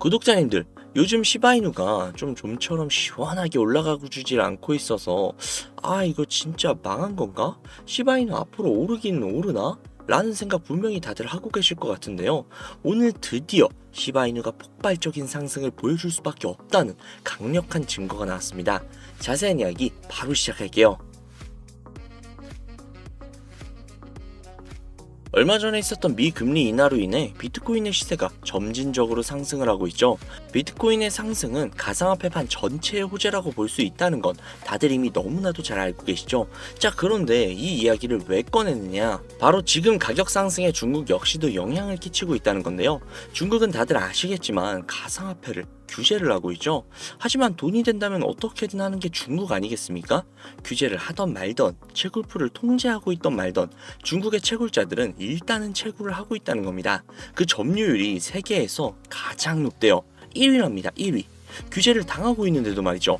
구독자님들, 요즘 시바이누가 좀 좀처럼 시원하게 올라가고 주질 않고 있어서 아 이거 진짜 망한 건가? 시바이누 앞으로 오르긴 오르나? 라는 생각 분명히 다들 하고 계실 것 같은데요. 오늘 드디어 시바이누가 폭발적인 상승을 보여줄 수밖에 없다는 강력한 증거가 나왔습니다. 자세한 이야기 바로 시작할게요. 얼마 전에 있었던 미 금리 인하로 인해 비트코인의 시세가 점진적으로 상승을 하고 있죠. 비트코인의 상승은 가상화폐판 전체의 호재라고 볼 수 있다는 건 다들 이미 너무나도 잘 알고 계시죠. 자, 그런데 이 이야기를 왜 꺼내느냐? 바로 지금 가격 상승에 중국 역시도 영향을 끼치고 있다는 건데요. 중국은 다들 아시겠지만 가상화폐를 규제를 하고 있죠. 하지만 돈이 된다면 어떻게든 하는 게 중국 아니겠습니까? 규제를 하던 말던 채굴풀을 통제하고 있던 말던 중국의 채굴자들은 일단은 채굴을 하고 있다는 겁니다. 그 점유율이 세계에서 가장 높대요. 1위랍니다. 1위. 규제를 당하고 있는데도 말이죠.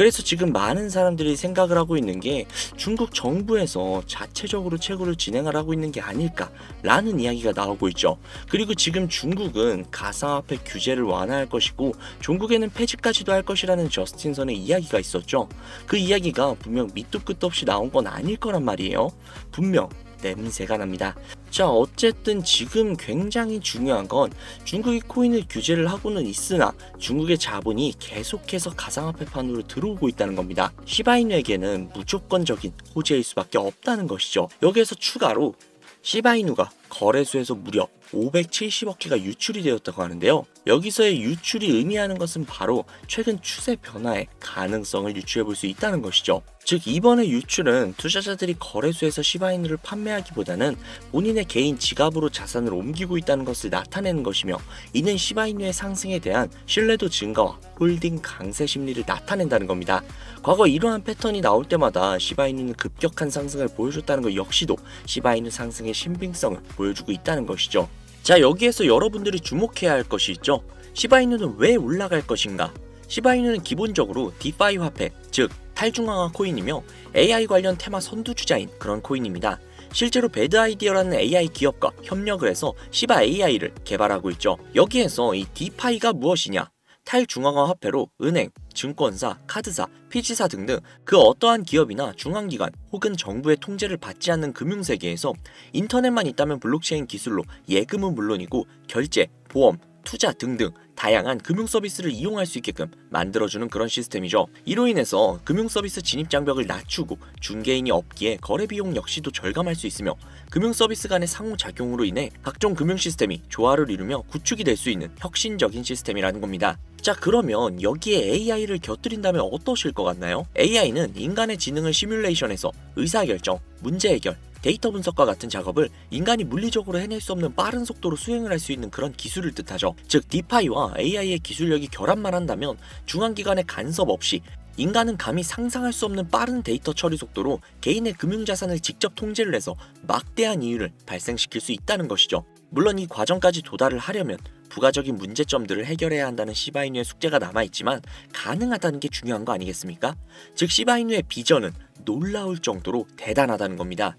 그래서 지금 많은 사람들이 생각을 하고 있는 게 중국 정부에서 자체적으로 채굴을 진행을 하고 있는 게 아닐까라는 이야기가 나오고 있죠. 그리고 지금 중국은 가상화폐 규제를 완화할 것이고 중국에는 폐지까지도 할 것이라는 저스틴 선의 이야기가 있었죠. 그 이야기가 분명 밑도 끝도 없이 나온 건 아닐 거란 말이에요. 분명 냄새가 납니다. 자, 어쨌든 지금 굉장히 중요한 건 중국이 코인을 규제를 하고는 있으나 중국의 자본이 계속해서 가상화폐판으로 들어오고 있다는 겁니다. 시바이누에게는 무조건적인 호재일 수밖에 없다는 것이죠. 여기에서 추가로 시바이누가 거래소에서 무려 570억 개가 유출이 되었다고 하는데요. 여기서의 유출이 의미하는 것은 바로 최근 추세 변화의 가능성을 유추해 볼 수 있다는 것이죠. 즉 이번의 유출은 투자자들이 거래소에서 시바이누를 판매하기보다는 본인의 개인 지갑으로 자산을 옮기고 있다는 것을 나타내는 것이며 이는 시바이누의 상승에 대한 신뢰도 증가와 holding 강세 심리를 나타낸다는 겁니다. 과거 이러한 패턴이 나올 때마다 시바이누는 급격한 상승을 보여줬다는 것 역시도 시바이누 상승의 신빙성을 보여 주고 있다는 것이죠. 자 여기에서 여러분들이 주목해야 할 것이 있죠. 시바이누는 왜 올라갈 것인가? 시바이누는 기본적으로 DeFi 화폐, 즉 탈중앙화 코인이며 AI 관련 테마 선두주자인 그런 코인입니다. 실제로 Bad Idea라는 AI 기업과 협력을 해서 시바 AI를 개발하고 있죠. 여기에서 이 DeFi가 무엇이냐? 탈중앙화 화폐로 은행, 증권사, 카드사, PG사 등등 그 어떠한 기업이나 중앙기관 혹은 정부의 통제를 받지 않는 금융세계에서 인터넷만 있다면 블록체인 기술로 예금은 물론이고 결제, 보험, 투자 등등 다양한 금융 서비스를 이용할 수 있게끔 만들어주는 그런 시스템이죠. 이로 인해서 금융 서비스 진입 장벽을 낮추고 중개인이 없기에 거래 비용 역시도 절감할 수 있으며 금융 서비스 간의 상호작용으로 인해 각종 금융 시스템이 조화를 이루며 구축이 될 수 있는 혁신적인 시스템이라는 겁니다. 자 그러면 여기에 AI를 곁들인다면 어떠실 것 같나요? AI는 인간의 지능을 시뮬레이션해서 의사결정, 문제 해결, 데이터 분석과 같은 작업을 인간이 물리적으로 해낼 수 없는 빠른 속도로 수행을 할 수 있는 그런 기술을 뜻하죠. 즉 DeFi와 AI의 기술력이 결합만 한다면 중앙기관의 간섭 없이 인간은 감히 상상할 수 없는 빠른 데이터 처리 속도로 개인의 금융자산을 직접 통제를 해서 막대한 이윤을 발생시킬 수 있다는 것이죠. 물론 이 과정까지 도달을 하려면 부가적인 문제점들을 해결해야 한다는 시바이누의 숙제가 남아있지만 가능하다는 게 중요한 거 아니겠습니까? 즉 시바이누의 비전은 놀라울 정도로 대단하다는 겁니다.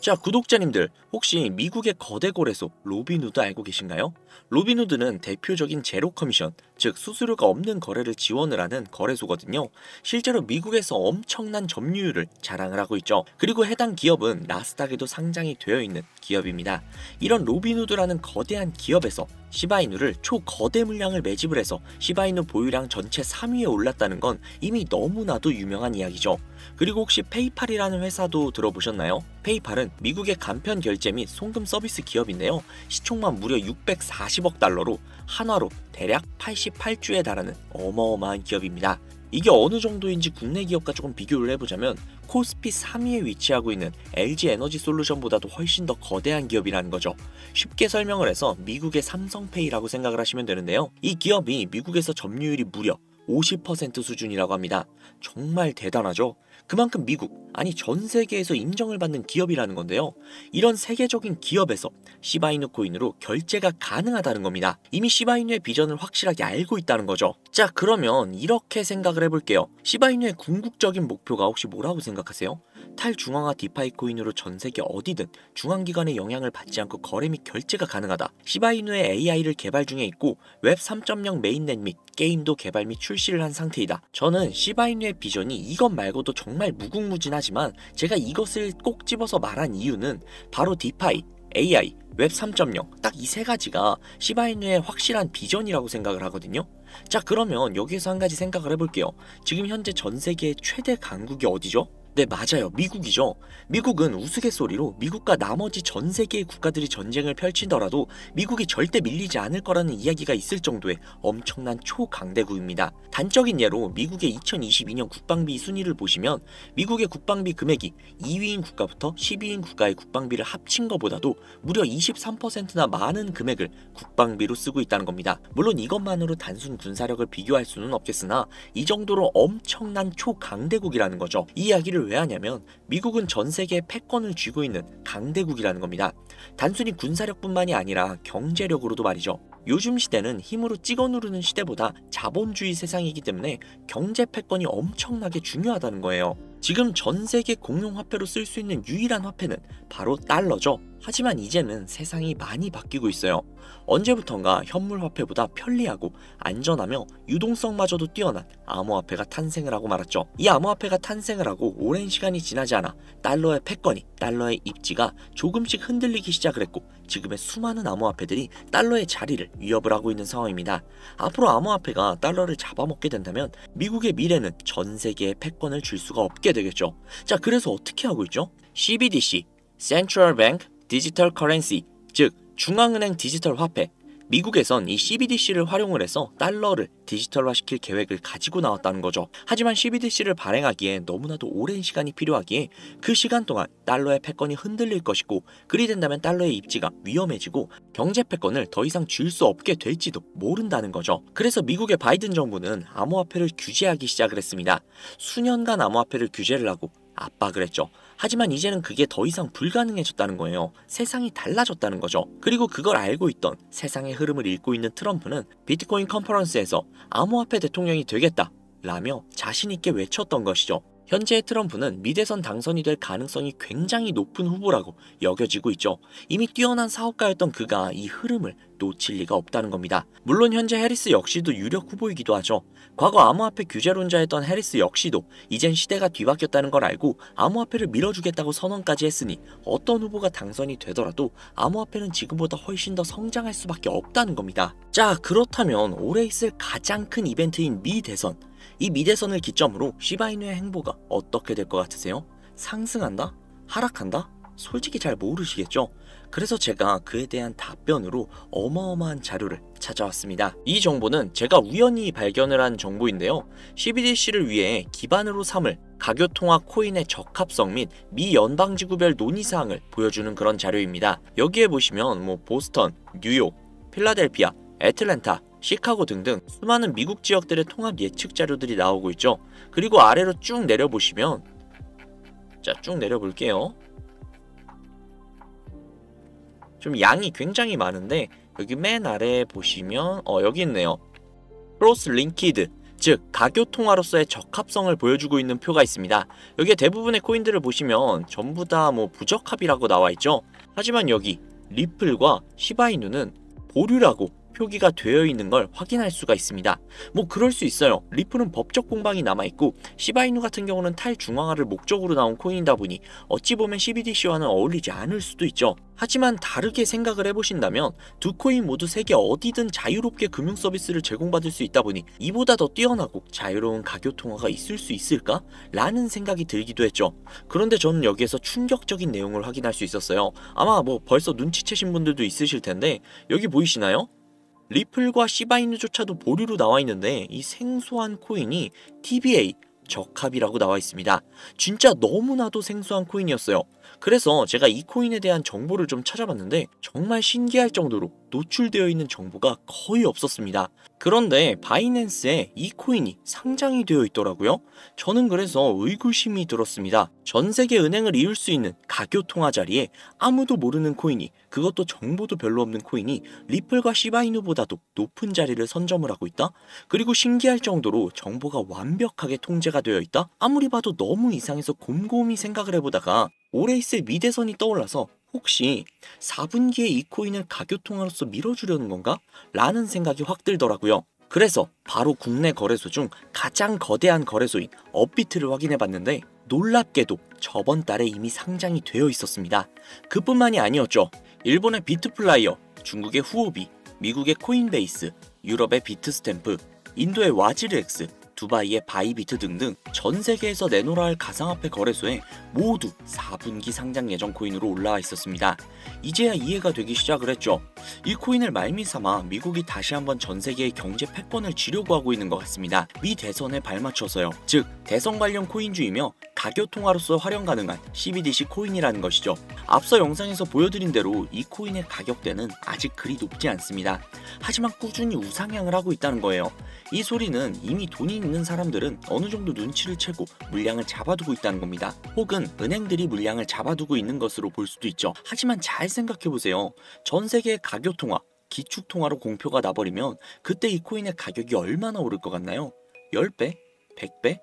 자 구독자님들 혹시 미국의 거대 거래소 로빈후드 알고 계신가요? 로빈후드는 대표적인 zero commission, 즉 수수료가 없는 거래를 지원을 하는 거래소거든요. 실제로 미국에서 엄청난 점유율을 자랑을 하고 있죠. 그리고 해당 기업은 나스닥에도 상장이 되어 있는 기업입니다. 이런 로비누드라는 거대한 기업에서 시바이누를 초거대 물량을 매집을 해서 시바이누 보유량 전체 3위에 올랐다는 건 이미 너무나도 유명한 이야기죠. 그리고 혹시 페이팔이라는 회사도 들어보셨나요? 페이팔은 미국의 간편 결제 및 송금 서비스 기업인데요. 시총만 무려 640억 달러로 한화로 대략 88주에 달하는 어마어마한 기업입니다. 이게 어느 정도인지 국내 기업과 조금 비교를 해보자면 코스피 3위에 위치하고 있는 LG 에너지 솔루션보다도 훨씬 더 거대한 기업이라는 거죠. 쉽게 설명을 해서 미국의 삼성페이라고 생각을 하시면 되는데요. 이 기업이 미국에서 점유율이 무려 50% 수준이라고 합니다. 정말 대단하죠? 그만큼 미국, 아니 전 세계에서 인정을 받는 기업이라는 건데요. 이런 세계적인 기업에서 시바이누 코인으로 결제가 가능하다는 겁니다. 이미 시바이누의 비전을 확실하게 알고 있다는 거죠. 자, 그러면 이렇게 생각을 해볼게요. 시바이누의 궁극적인 목표가 혹시 뭐라고 생각하세요? 탈중앙화 DeFi 코인으로 전 세계 어디든 중앙기관의 영향을 받지 않고 거래 및 결제가 가능하다. 시바이누의 AI를 개발 중에 있고 웹 3.0 mainnet 및 게임도 개발 및 출시를 한 상태이다. 저는 시바이누의 비전이 이것 말고도 정말 무궁무진하지만 제가 이것을 꼭 집어서 말한 이유는 바로 DeFi, AI, 웹 3.0 딱 이 세 가지가 시바이누의 확실한 비전이라고 생각을 하거든요. 자 그러면 여기에서 한 가지 생각을 해볼게요. 지금 현재 전 세계의 최대 강국이 어디죠? 네, 맞아요. 미국이죠. 미국은 우스갯소리로 미국과 나머지 전 세계의 국가들이 전쟁을 펼치더라도 미국이 절대 밀리지 않을 거라는 이야기가 있을 정도의 엄청난 초강대국입니다. 단적인 예로 미국의 2022년 국방비 순위를 보시면 미국의 국방비 금액이 2위인 국가부터 10위인 국가의 국방비를 합친 것보다도 무려 23%나 많은 금액을 국방비로 쓰고 있다는 겁니다. 물론 이것만으로 단순 군사력을 비교할 수는 없겠으나 이 정도로 엄청난 초강대국이라는 거죠. 이 이야기를 왜 하냐면 미국은 전 세계의 패권을 쥐고 있는 강대국이라는 겁니다. 단순히 군사력뿐만이 아니라 경제력으로도 말이죠. 요즘 시대는 힘으로 찍어 누르는 시대보다 자본주의 세상이기 때문에 경제 패권이 엄청나게 중요하다는 거예요. 지금 전 세계 공용 화폐로 쓸 수 있는 유일한 화폐는 바로 달러죠. 하지만 이제는 세상이 많이 바뀌고 있어요. 언제부턴가 현물 화폐보다 편리하고 안전하며 유동성마저도 뛰어난 암호화폐가 탄생을 하고 말았죠. 이 암호화폐가 탄생을 하고 오랜 시간이 지나지 않아 달러의 패권이 달러의 입지가 조금씩 흔들리기 시작을 했고 지금의 수많은 암호화폐들이 달러의 자리를 위협을 하고 있는 상황입니다. 앞으로 암호화폐가 달러를 잡아먹게 된다면 미국의 미래는 전 세계에 패권을 줄 수가 없게 되겠죠. 자, 그래서 어떻게 하고 있죠? CBDC, Central Bank Digital Currency, 즉 중앙은행 디지털 화폐, 미국에선 이 CBDC를 활용을 해서 달러를 디지털화시킬 계획을 가지고 나왔다는 거죠. 하지만 CBDC를 발행하기에 너무나도 오랜 시간이 필요하기에 그 시간 동안 달러의 패권이 흔들릴 것이고 그리 된다면 달러의 입지가 위험해지고 경제 패권을 더 이상 줄 수 없게 될지도 모른다는 거죠. 그래서 미국의 바이든 정부는 암호화폐를 규제하기 시작을 했습니다. 수년간 암호화폐를 규제를 하고 압박을 했죠. 하지만 이제는 그게 더 이상 불가능해졌다는 거예요. 세상이 달라졌다는 거죠. 그리고 그걸 알고 있던 세상의 흐름을 읽고 있는 트럼프는 비트코인 컨퍼런스에서 암호화폐 대통령이 되겠다 라며 자신있게 외쳤던 것이죠. 현재 트럼프는 미대선 당선이 될 가능성이 굉장히 높은 후보라고 여겨지고 있죠. 이미 뛰어난 사업가였던 그가 이 흐름을 놓칠 리가 없다는 겁니다. 물론 현재 해리스 역시도 유력 후보이기도 하죠. 과거 암호화폐 규제론자였던 해리스 역시도 이젠 시대가 뒤바뀌었다는 걸 알고 암호화폐를 밀어주겠다고 선언까지 했으니 어떤 후보가 당선이 되더라도 암호화폐는 지금보다 훨씬 더 성장할 수밖에 없다는 겁니다. 자 그렇다면 올해 있을 가장 큰 이벤트인 미 대선 이 미대선을 기점으로 시바이누의 행보가 어떻게 될 것 같으세요? 상승한다? 하락한다? 솔직히 잘 모르시겠죠? 그래서 제가 그에 대한 답변으로 어마어마한 자료를 찾아왔습니다. 이 정보는 제가 우연히 발견을 한 정보인데요. CBDC를 위해 기반으로 삼을 가교통화 코인의 적합성 및 미 연방지구별 논의사항을 보여주는 그런 자료입니다. 여기에 보시면 뭐 보스턴, 뉴욕, 필라델피아, 애틀랜타, 시카고 등등 수많은 미국 지역들의 통합 예측 자료들이 나오고 있죠. 그리고 아래로 쭉 내려보시면 자, 쭉 내려볼게요. 좀 양이 굉장히 많은데 여기 맨 아래에 보시면 어 여기 있네요. cross linked 즉 가교 통화로서의 적합성을 보여주고 있는 표가 있습니다. 여기에 대부분의 코인들을 보시면 전부 다 뭐 부적합이라고 나와 있죠. 하지만 여기 리플과 시바이누는 보류라고 표기가 되어 있는 걸 확인할 수가 있습니다. 뭐 그럴 수 있어요. 리플은 법적 공방이 남아있고 시바이누 같은 경우는 탈중앙화를 목적으로 나온 코인이다 보니 어찌 보면 CBDC와는 어울리지 않을 수도 있죠. 하지만 다르게 생각을 해보신다면 두 코인 모두 세계 어디든 자유롭게 금융 서비스를 제공받을 수 있다 보니 이보다 더 뛰어나고 자유로운 가교 통화가 있을 수 있을까? 라는 생각이 들기도 했죠. 그런데 저는 여기에서 충격적인 내용을 확인할 수 있었어요. 아마 뭐 벌써 눈치채신 분들도 있으실 텐데 여기 보이시나요? 리플과 시바이누조차도 보류로 나와 있는데 이 생소한 코인이 TBA 적합이라고 나와 있습니다. 진짜 너무나도 생소한 코인이었어요. 그래서 제가 이 코인에 대한 정보를 좀 찾아봤는데 정말 신기할 정도로 노출되어 있는 정보가 거의 없었습니다. 그런데 바이낸스에 이 코인이 상장이 되어 있더라고요. 저는 그래서 의구심이 들었습니다. 전 세계 은행을 이을 수 있는 가교 통화 자리에 아무도 모르는 코인이 그것도 정보도 별로 없는 코인이 리플과 시바이누보다도 높은 자리를 선점을 하고 있다? 그리고 신기할 정도로 정보가 완벽하게 통제가 되어 있다? 아무리 봐도 너무 이상해서 곰곰이 생각을 해보다가 있을 미대선이 떠올라서 혹시 4분기에 이 코인을 가교통화로서 밀어주려는 건가? 라는 생각이 확 들더라고요. 그래서 바로 국내 거래소 중 가장 거대한 거래소인 업비트를 확인해 봤는데 놀랍게도 저번 달에 이미 상장이 되어 있었습니다. 그뿐만이 아니었죠. 일본의 비트플라이어, 중국의 후오비, 미국의 코인베이스, 유럽의 비트스탬프, 인도의 와지르엑스, 두바이의 바이비트 등등 전 세계에서 내로라 할 가상화폐 거래소에 모두 4분기 상장 예정 코인으로 올라와 있었습니다. 이제야 이해가 되기 시작을 했죠. 이 코인을 말미삼아 미국이 다시 한번 전 세계의 경제 패권을 쥐려고 하고 있는 것 같습니다. 미 대선에 발맞춰서요. 즉 대선 관련 코인주이며 가교 통화로서 활용 가능한 CBDC 코인이라는 것이죠. 앞서 영상에서 보여드린 대로 이 코인의 가격대는 아직 그리 높지 않습니다. 하지만 꾸준히 우상향을 하고 있다는 거예요. 이 소리는 이미 돈이 있는 사람들은 어느 정도 눈치를 채고 물량을 잡아두고 있다는 겁니다. 혹은 은행들이 물량을 잡아두고 있는 것으로 볼 수도 있죠. 하지만 잘 생각해보세요. 전 세계의 가교 통화, 기축 통화로 공표가 나버리면 그때 이 코인의 가격이 얼마나 오를 것 같나요? 10배? 100배?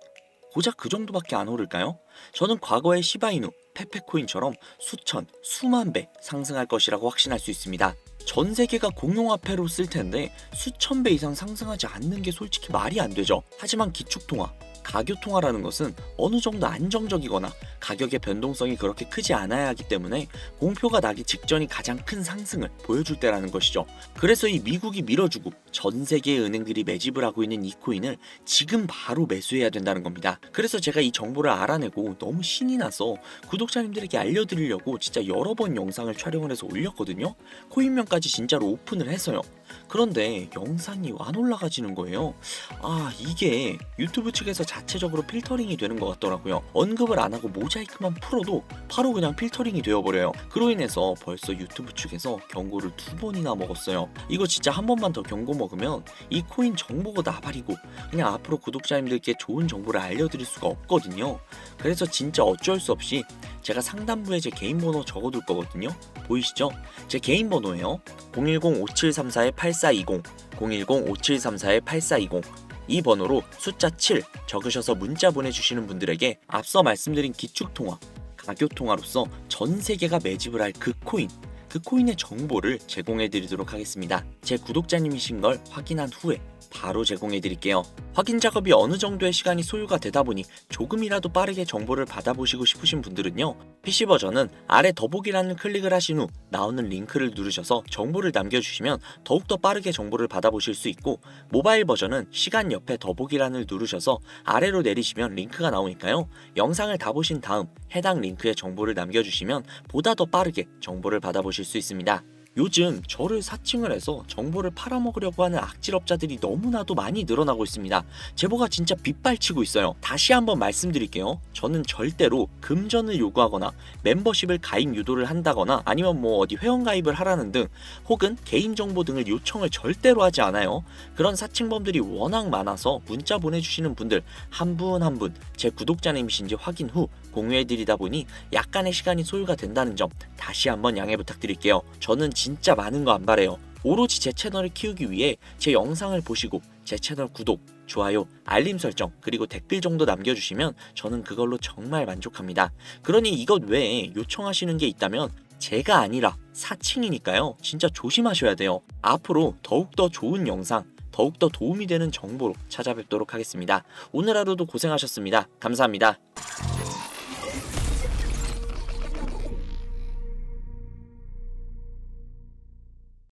고작 그 정도밖에 안 오를까요? 저는 과거의 시바이누, 페페코인처럼 수천, 수만 배 상승할 것이라고 확신할 수 있습니다. 전 세계가 공용화폐로 쓸 텐데 수천 배 이상 상승하지 않는 게 솔직히 말이 안 되죠. 하지만 기축통화, 가교통화라는 것은 어느 정도 안정적이거나 가격의 변동성이 그렇게 크지 않아야 하기 때문에 공표가 나기 직전이 가장 큰 상승을 보여줄 때라는 것이죠. 그래서 이 미국이 밀어주고 전 세계의 은행들이 매집을 하고 있는 이 코인을 지금 바로 매수해야 된다는 겁니다. 그래서 제가 이 정보를 알아내고 너무 신이 나서 구독자님들에게 알려드리려고 진짜 여러 번 영상을 촬영을 해서 올렸거든요. 코인명까지 진짜로 오픈을 해서요. 그런데 영상이 안 올라가지는 거예요. 아, 이게 유튜브 측에서 자체적으로 필터링이 되는 것 같더라고요. 언급을 안 하고 모자이크만 풀어도 바로 그냥 필터링이 되어버려요. 그로 인해서 벌써 유튜브 측에서 경고를 두 번이나 먹었어요. 이거 진짜 한 번만 더 경고 먹으면 이 코인 정보가 나발이고 그냥 앞으로 구독자님들께 좋은 정보를 알려드릴 수가 없거든요. 그래서 진짜 어쩔 수 없이 제가 상단부에 제 개인 번호 적어둘 거거든요. 보이시죠? 제 개인 번호예요. 010-5734-8420 010-5734-8420 이 번호로 숫자 7 적으셔서 문자 보내주시는 분들에게 앞서 말씀드린 기축통화, 가교통화로서 전 세계가 매집을 할 그 코인, 그 코인의 정보를 제공해 드리도록 하겠습니다. 제 구독자님이신 걸 확인한 후에 바로 제공해 드릴게요. 확인 작업이 어느 정도의 시간이 소요가 되다 보니 조금이라도 빠르게 정보를 받아보시고 싶으신 분들은요. PC 버전은 아래 더보기란을 클릭을 하신 후 나오는 링크를 누르셔서 정보를 남겨주시면 더욱더 빠르게 정보를 받아보실 수 있고 모바일 버전은 시간 옆에 더보기란을 누르셔서 아래로 내리시면 링크가 나오니까요. 영상을 다 보신 다음 해당 링크에 정보를 남겨주시면 보다 더 빠르게 정보를 받아보실 수 있습니다. 요즘 저를 사칭을 해서 정보를 팔아먹으려고 하는 악질업자들이 너무나도 많이 늘어나고 있습니다. 제보가 진짜 빗발치고 있어요. 다시 한번 말씀드릴게요. 저는 절대로 금전을 요구하거나 멤버십을 가입 유도를 한다거나 아니면 뭐 어디 회원가입을 하라는 등 혹은 개인정보 등을 요청을 절대로 하지 않아요. 그런 사칭범들이 워낙 많아서 문자 보내주시는 분들 한 분 한 분 제 구독자님이신지 확인 후 공유해드리다 보니 약간의 시간이 소요가 된다는 점 다시 한번 양해 부탁드릴게요. 저는 진짜 많은 거 안 바래요. 오로지 제 채널을 키우기 위해 제 영상을 보시고 제 채널 구독, 좋아요, 알림 설정, 그리고 댓글 정도 남겨주시면 저는 그걸로 정말 만족합니다. 그러니 이것 외에 요청하시는 게 있다면 제가 아니라 사칭이니까요. 진짜 조심하셔야 돼요. 앞으로 더욱더 좋은 영상, 더욱더 도움이 되는 정보로 찾아뵙도록 하겠습니다. 오늘 하루도 고생하셨습니다. 감사합니다.